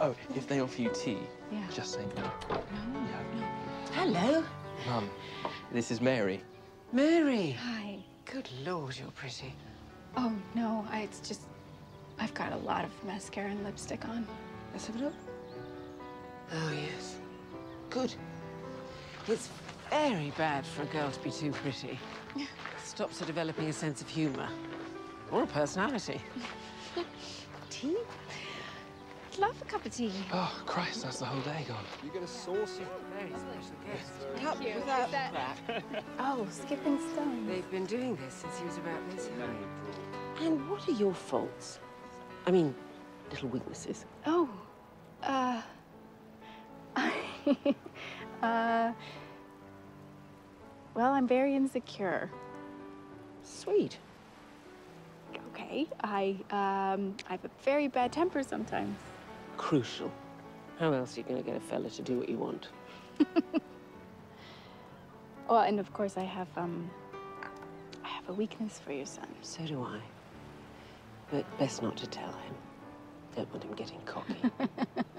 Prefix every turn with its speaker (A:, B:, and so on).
A: Oh, if they offer you tea,
B: Yeah.
A: just say no.
B: No,
A: Yeah.
C: Hello,
A: Mum, this is Mary.
C: Mary.
B: Hi.
C: Good Lord, you're pretty.
B: Oh, no, I, it's just, I've got a lot of mascara and lipstick on.
C: Let's have a look. Oh, yes. Good. It's very bad for a girl to be too pretty. Stops her developing a sense of humor. Or a personality.
B: Tea? I'd love a cup of tea.
A: Oh, Christ, that's the whole day gone.
D: You get a saucy.
C: Very special guest.
B: Cup you. without that- Oh, skipping stones.
C: They've been doing this since he was about this high. And what are your faults? I mean, little weaknesses.
B: Oh, uh, uh, well, I'm very insecure.
C: Sweet.
B: Okay, I, um, I have a very bad temper sometimes.
C: Crucial. How else are you going to get a fella to do what you want?
B: Well, and of course I have, um, I have a weakness for your son.
C: So do I. But best not to tell him. Don't want him getting cocky.